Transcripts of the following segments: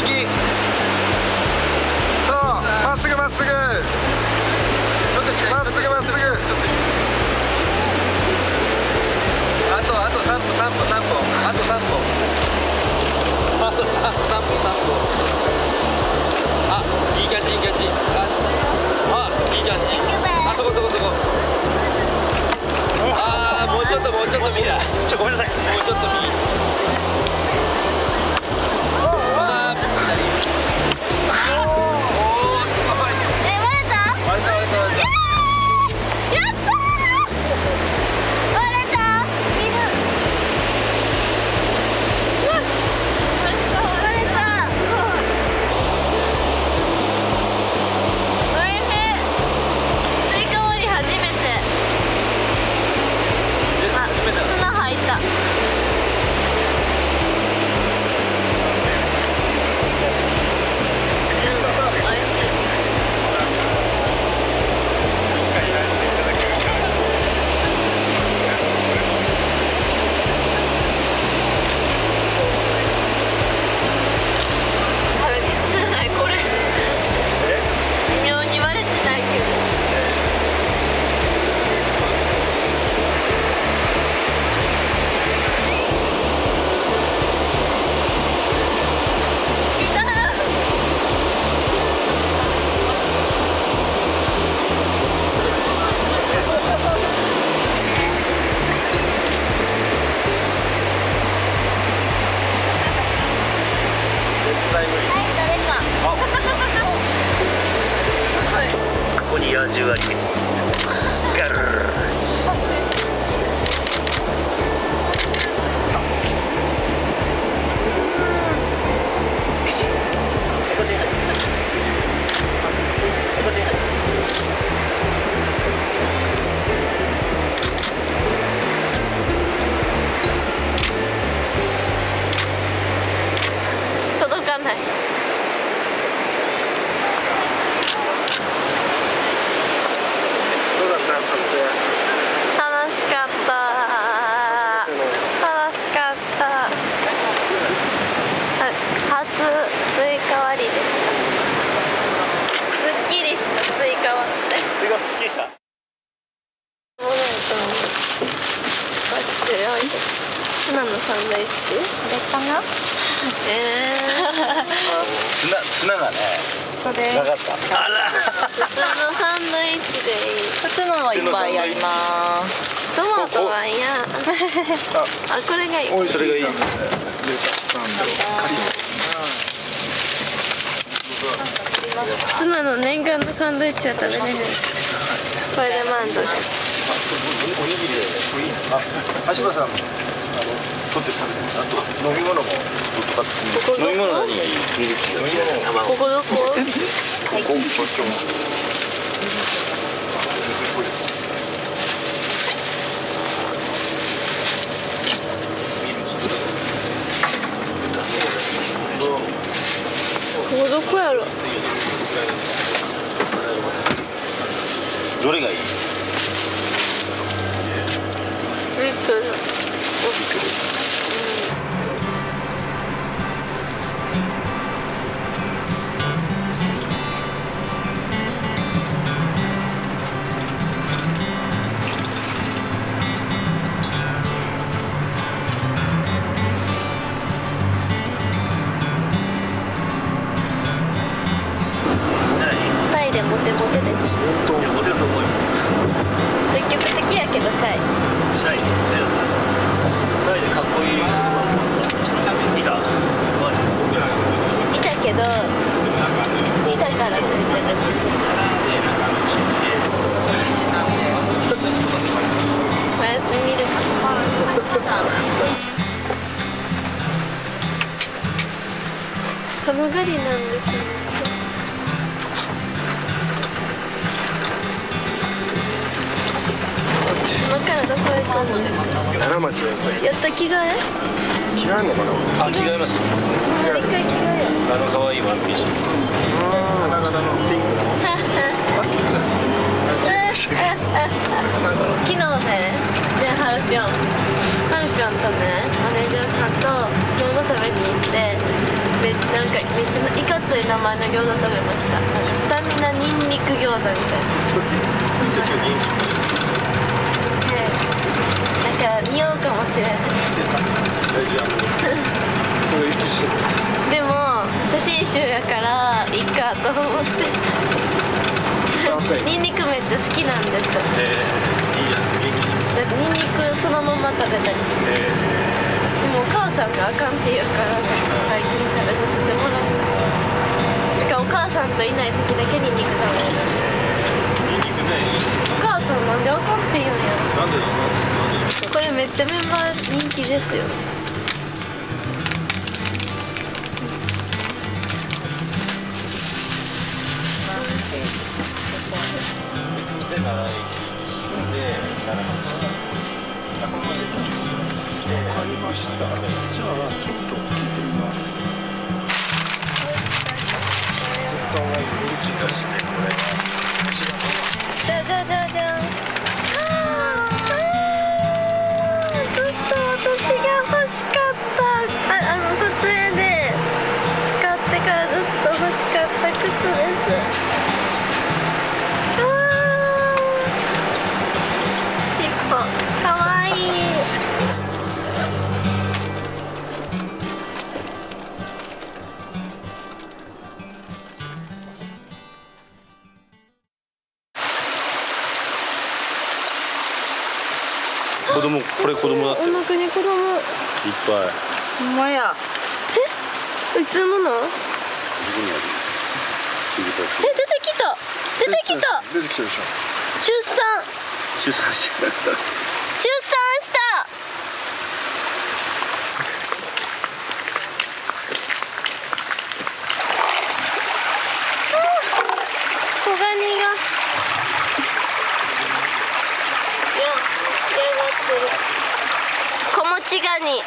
右。そうまっすぐまっすぐ。まっすぐまっすぐ70割ナのサンドイッチ？これかな？え砂砂がねー、それなかった。あら。普通のサンドイッチでいい。普通のはいっぱいあります。トマトは嫌。あこれがいい。それがいいレタスサンドカリツナの念願のサンドイッチは食べれるこれで満足。あ橋場さんあの取って食べてますあと？飲み物も飲み物何がいいミルクがいい卵ここどこ？ここ？こっちもイでモテモテですいやモテると思うよ積極的やけどシャイシャイシャイだったタイでかっこいいいたいたけどいたから。って言っておやすみる寒がりなんでからどこへ行くんですか奈良町やった着替え着替えんのかなあ違います一回着替えあの可愛いワンピースああ花形のピンクの昨日。ねでハルピョンハルピョンとねマネージャーさんと餃子食べに行ってでなんかめっちゃいかつい名前の餃子食べましたなんかスタミナニンニク餃子みたいなちょっと今日元気ねなんか匂うかもしれない。でも写真集やからいいかと思って。ニンニクめっちゃ好きなんですだえー、いいじゃんニンニクそのまま食べたりするえでもお母さんがあかんって言うから最近食べさせてもらった。だからお母さんといない時だけニンニク食べるー、ニンニクねいいお母さんなんであかんって言うんやなんでだなんでろこれめっちゃメンバー人気ですよ。で奈良駅で奈良あここまでわかりました。じゃあちょっと聞いてみます子供これ子供だって。いっお腹に子供。ぱい。ほんまや。え？いつもの？出てきた。出てきた。出てきたでしょ。出産。出産してる出産した小ガニがいや嫌がってる子持ちガニ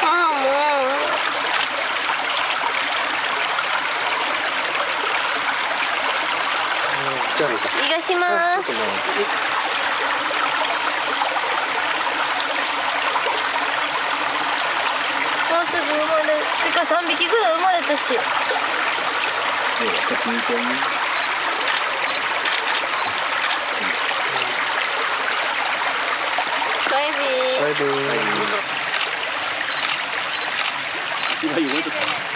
ああもう。がします。すぐ生まれてか3匹ぐらい生まれたしバイビーバイバイ一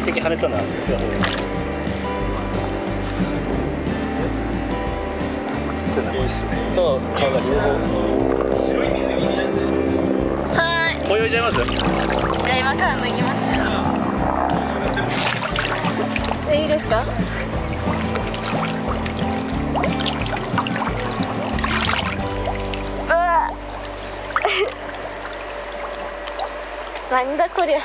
これ何やこれ普通に水滴跳ねたな。ういいっすねと顔が両方。はーい。泳いじゃいます？じゃあ今から脱ぎます。よえいいですか？うわ。なんだこりゃ